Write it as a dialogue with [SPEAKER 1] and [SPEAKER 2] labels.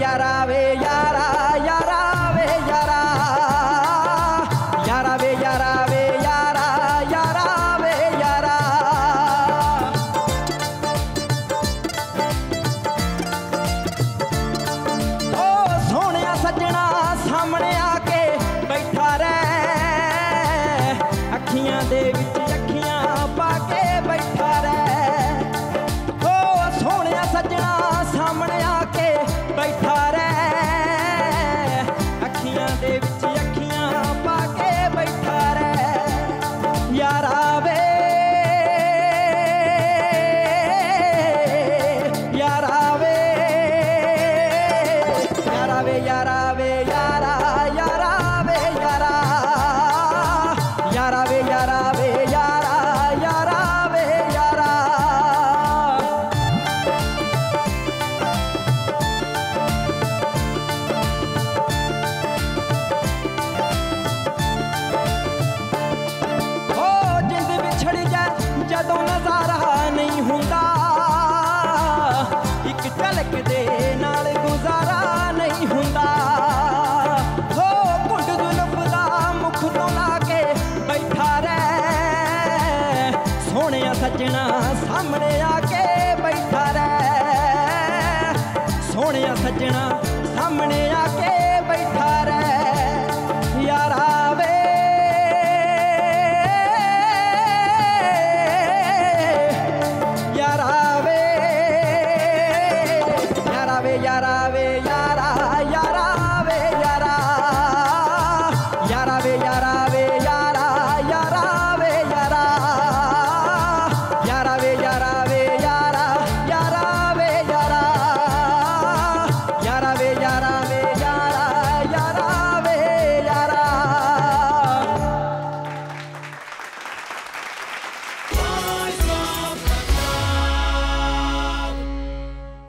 [SPEAKER 1] यारा वे यारा यारा वे यारा। यारा वे यारा वे यारा यारा वे यारा। ओ सोने सजना सामने आके बैठा रे अखियाँ दे विच वे यारा यारा वे यारा। यारा वे यारा, वे वे यारा। ओ, जिंद बिछड़ जाए जदों नजा सजना सामने आके बैठा रे सोने सजना सामने आके बैठा रे यारा वे यारा वे यारा वे यारा वे यारा यारा वे यारा यारा वे यारा